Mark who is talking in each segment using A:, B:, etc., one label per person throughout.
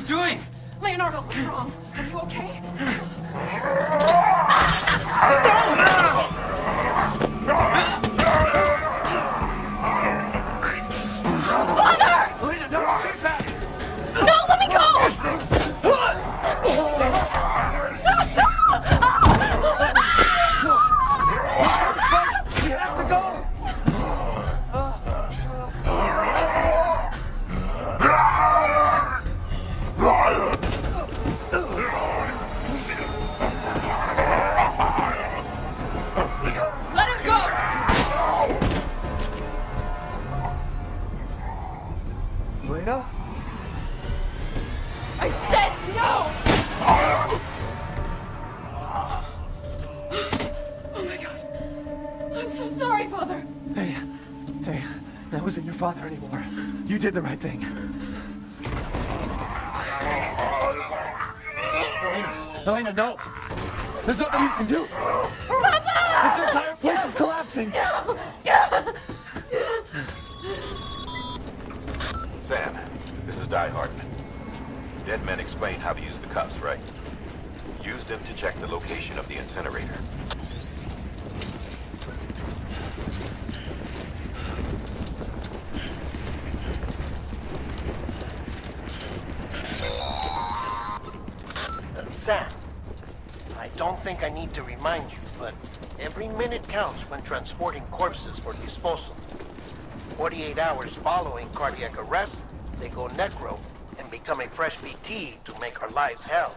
A: you doing?
B: Leonardo, what's wrong? Are you okay?
C: Elena?
D: I said no!
B: Oh my god. I'm so sorry, Father.
C: Hey, hey, that wasn't your father anymore. You did the right thing. Elena, Elena, no! There's nothing you can do! Papa! This entire place is collapsing!
E: Sam, this is Die Hardman. Deadman explained how to use the cuffs, right? Use them to check the location of the incinerator.
F: Sam, I don't think I need to remind you, but every minute counts when transporting corpses for disposal. 48 hours following cardiac arrest, they go necro and become a fresh BT to make our lives hell.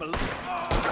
A: I'm a...